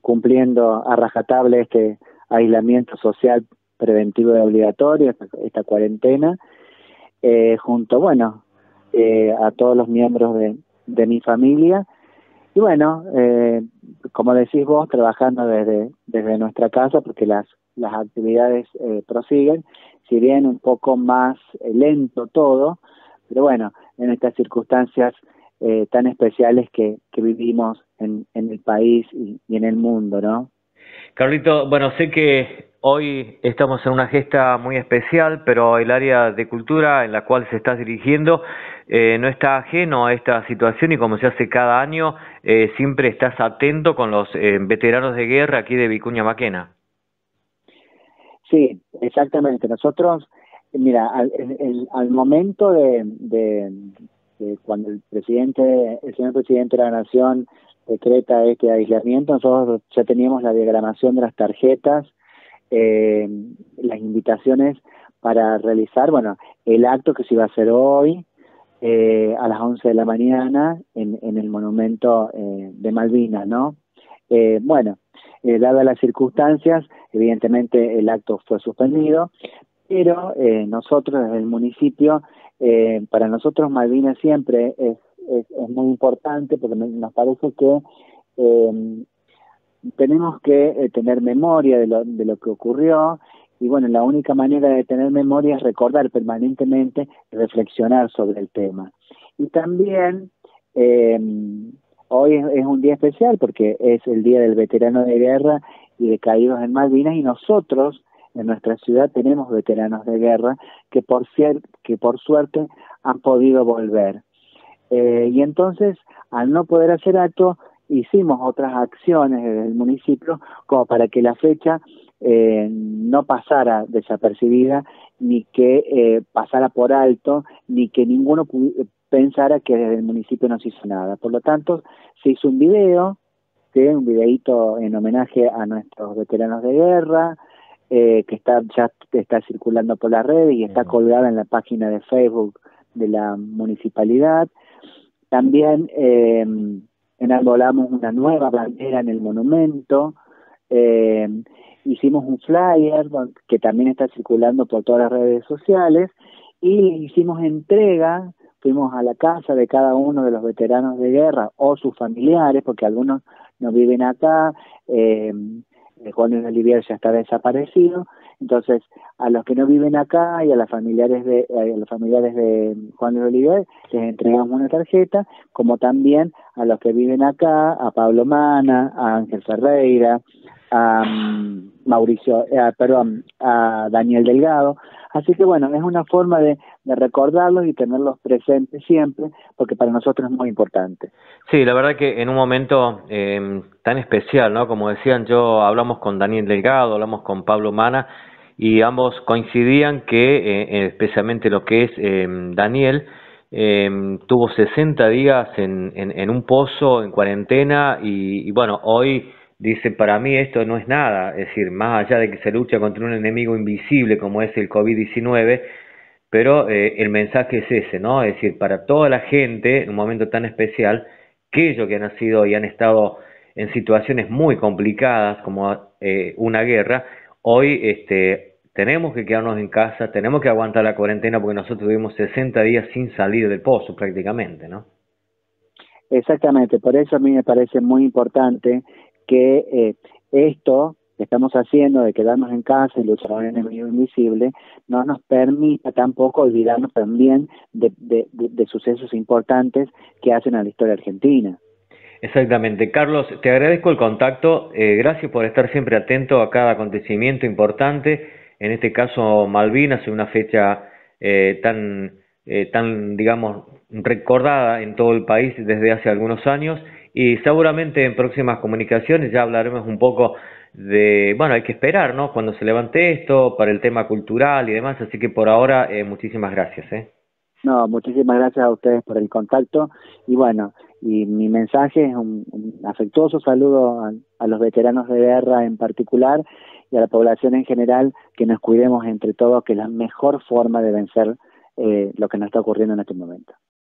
cumpliendo a rajatable este aislamiento social preventivo y obligatorio, esta, cuarentena, eh, junto, bueno, eh, a todos los miembros de, de mi familia. Y bueno, eh, como decís vos, trabajando desde, desde nuestra casa, porque las, las actividades eh, prosiguen, si bien un poco más eh, lento todo, pero bueno, en estas circunstancias eh, tan especiales que, que vivimos en, en el país y, y en el mundo, ¿no? Carlito, bueno, sé que hoy estamos en una gesta muy especial, pero el área de cultura en la cual se está dirigiendo eh, no está ajeno a esta situación y como se hace cada año, eh, siempre estás atento con los eh, veteranos de guerra aquí de Vicuña Maquena. Sí, exactamente. Nosotros, mira, al, el, al momento de, cuando el presidente, el señor presidente de la Nación decreta este aislamiento, nosotros ya teníamos la diagramación de las tarjetas, eh, las invitaciones para realizar, bueno, el acto que se iba a hacer hoy eh, a las 11 de la mañana en, el monumento eh, de Malvinas, ¿no? Bueno, dadas las circunstancias, evidentemente el acto fue suspendido, pero nosotros desde el municipio, eh, para nosotros Malvinas siempre es es, muy importante porque nos parece que eh, tenemos que eh, tener memoria de lo, de lo que ocurrió y bueno, la única manera de tener memoria es recordar permanentemente reflexionar sobre el tema. Y también eh, hoy es, es, un día especial porque es el Día del Veterano de Guerra y de Caídos en Malvinas y nosotros en nuestra ciudad tenemos veteranos de guerra que por, que por suerte han podido volver. Eh, y entonces, al no poder hacer acto, hicimos otras acciones desde el municipio como para que la fecha eh, no pasara desapercibida, ni que eh, pasara por alto, ni que ninguno pensara que desde el municipio no se hizo nada. Por lo tanto, se hizo un video, ¿sí? un videito en homenaje a nuestros veteranos de guerra, eh, que está ya está circulando por las redes y está colgada en la página de Facebook de la municipalidad. También eh, enarbolamos una nueva bandera en el monumento, eh, hicimos un flyer que también está circulando por todas las redes sociales y hicimos entrega, fuimos a la casa de cada uno de los veteranos de guerra o sus familiares, porque algunos no viven acá, eh, Juan Luis Olivier ya está desaparecido, entonces, a los que no viven acá y a las familiares de a los familiares de Juan de Oliver les entregamos una tarjeta, como también a los que viven acá, a Pablo Mana, a Ángel Ferreira, a Mauricio, eh, perdón, a Daniel Delgado. Así que bueno, es una forma de, recordarlos y tenerlos presentes siempre, porque para nosotros es muy importante. Sí, la verdad que en un momento eh, tan especial, ¿no? Como decían, yo hablamos con Daniel Delgado, hablamos con Pablo Mana, y ambos coincidían que, eh, especialmente lo que es eh, Daniel, eh, tuvo 60 días en, en, en, un pozo, en cuarentena, y, bueno, hoy dice, para mí esto no es nada, es decir, más allá de que se lucha contra un enemigo invisible como es el COVID-19, pero eh, el mensaje es ese, ¿no? Es decir, para toda la gente, en un momento tan especial, aquellos que han nacido y han estado en situaciones muy complicadas como eh, una guerra, hoy este, tenemos que quedarnos en casa, tenemos que aguantar la cuarentena porque nosotros tuvimos 60 días sin salir del pozo prácticamente, ¿no? Exactamente, por eso a mí me parece muy importante que eh, esto que estamos haciendo de quedarnos en casa y luchar con el enemigo invisible no nos permita tampoco olvidarnos también de, de, sucesos importantes que hacen a la historia argentina. Exactamente. Carlos, te agradezco el contacto. Eh, gracias por estar siempre atento a cada acontecimiento importante. En este caso, Malvinas, una fecha eh, tan, eh, tan, digamos, recordada en todo el país desde hace algunos años. Y seguramente en próximas comunicaciones ya hablaremos un poco de, bueno, hay que esperar, ¿no? Cuando se levante esto, para el tema cultural y demás. Así que por ahora, eh, muchísimas gracias. ¿eh? No, muchísimas gracias a ustedes por el contacto. Y bueno, y mi mensaje es un, afectuoso saludo a, a, los veteranos de guerra en particular y a la población en general, que nos cuidemos entre todos, que es la mejor forma de vencer eh, lo que nos está ocurriendo en este momento.